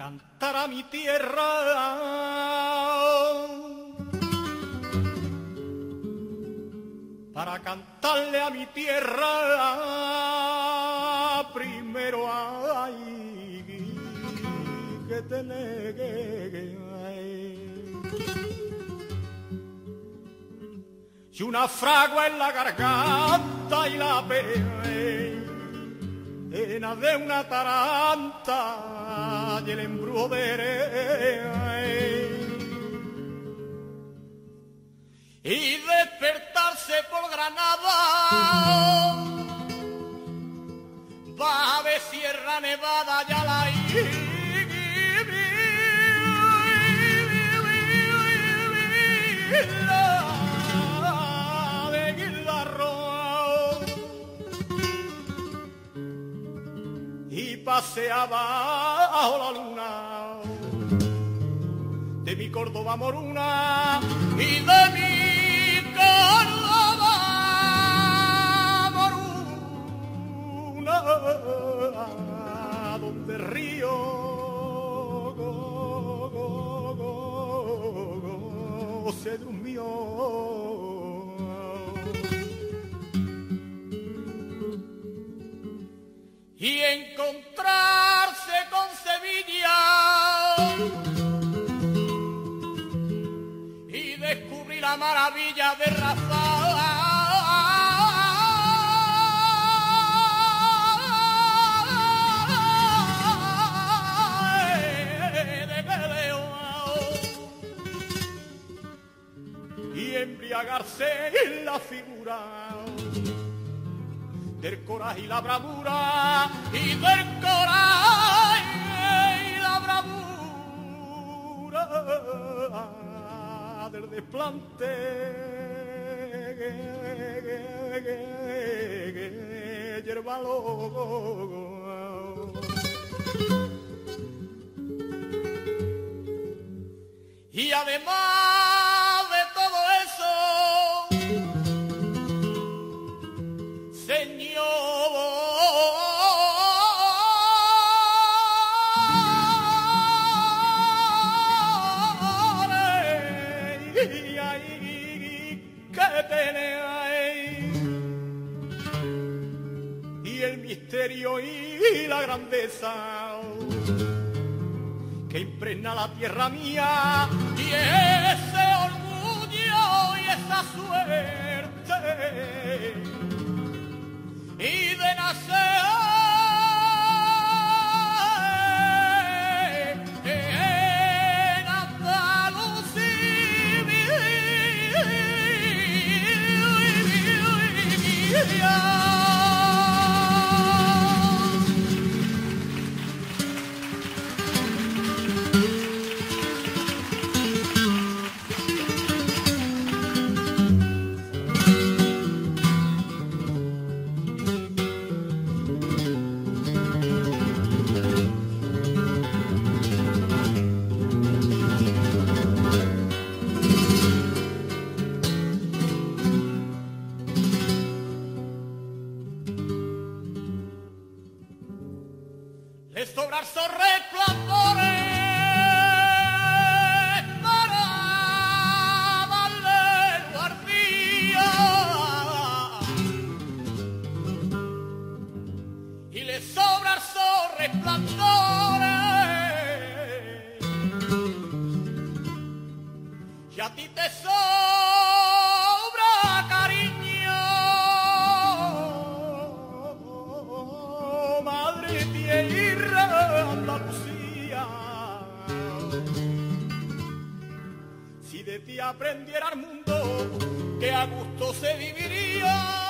cantar a mi tierra. Para cantarle a mi tierra, primero hay que tener y una fragua en la garganta y la de una taranta y el embrujo de y despertarse por Granada. Va ver Sierra Nevada ya la paseaba bajo la luna de mi Córdoba moruna y de mi Córdoba moruna donde río se durmió y encontrarse con Sevilla y descubrir la maravilla de raza. y embriagarse en la figura del coraje y la bravura y del coraje y la bravura del desplante. Y además misterio y la grandeza que impregna la tierra mía y ese orgullo y esa suerte y de nacer en Andalucía. Sobran sus resplandores para darle guardia. Y le sobran sus resplandores. Y a ti te sobra si de ti aprendiera el mundo que a gusto se viviría